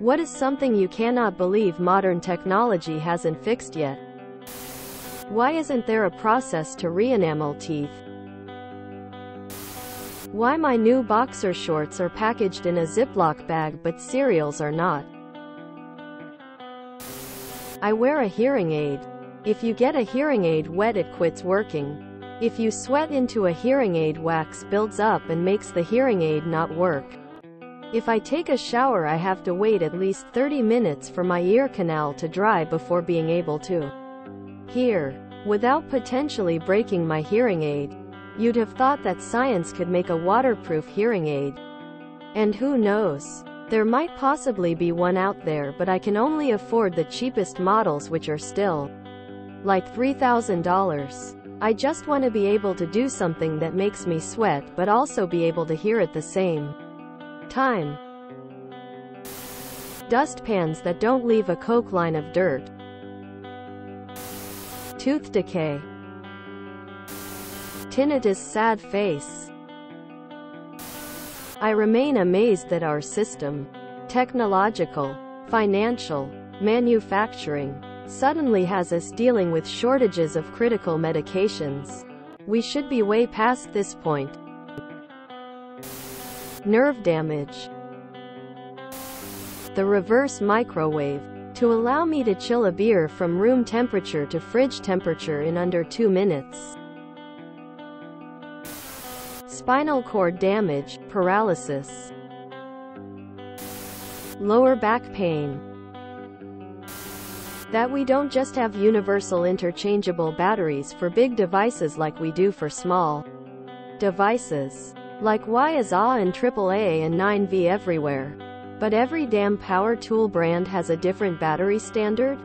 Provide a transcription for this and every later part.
What is something you cannot believe modern technology hasn't fixed yet? Why isn't there a process to re-enamel teeth? Why my new boxer shorts are packaged in a Ziploc bag but cereals are not? I wear a hearing aid. If you get a hearing aid wet it quits working. If you sweat into a hearing aid wax builds up and makes the hearing aid not work. If I take a shower I have to wait at least 30 minutes for my ear canal to dry before being able to hear. Without potentially breaking my hearing aid. You'd have thought that science could make a waterproof hearing aid. And who knows? There might possibly be one out there but I can only afford the cheapest models which are still like $3,000. I just want to be able to do something that makes me sweat but also be able to hear it the same time. Dustpans that don't leave a coke line of dirt. Tooth decay. Tinnitus sad face. I remain amazed that our system, technological, financial, manufacturing, suddenly has us dealing with shortages of critical medications. We should be way past this point. Nerve damage. The reverse microwave. To allow me to chill a beer from room temperature to fridge temperature in under 2 minutes. Spinal cord damage, paralysis. Lower back pain that we don't just have universal interchangeable batteries for big devices like we do for small devices. Like why is A and AAA and 9V everywhere? But every damn power tool brand has a different battery standard?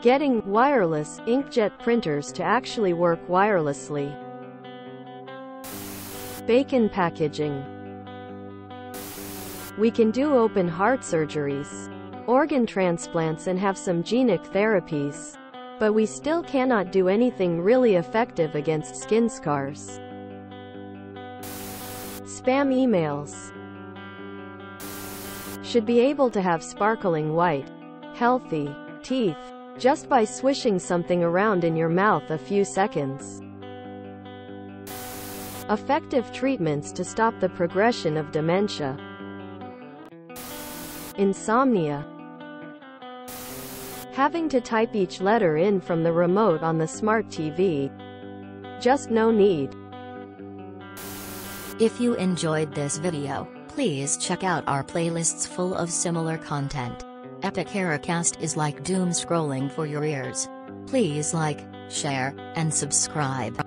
Getting wireless inkjet printers to actually work wirelessly. Bacon packaging. We can do open heart surgeries organ transplants and have some genic therapies. But we still cannot do anything really effective against skin scars. Spam emails should be able to have sparkling white, healthy teeth just by swishing something around in your mouth a few seconds. Effective treatments to stop the progression of dementia. Insomnia Having to type each letter in from the remote on the smart TV. Just no need. If you enjoyed this video, please check out our playlists full of similar content. Epicaricast is like doom scrolling for your ears. Please like, share, and subscribe.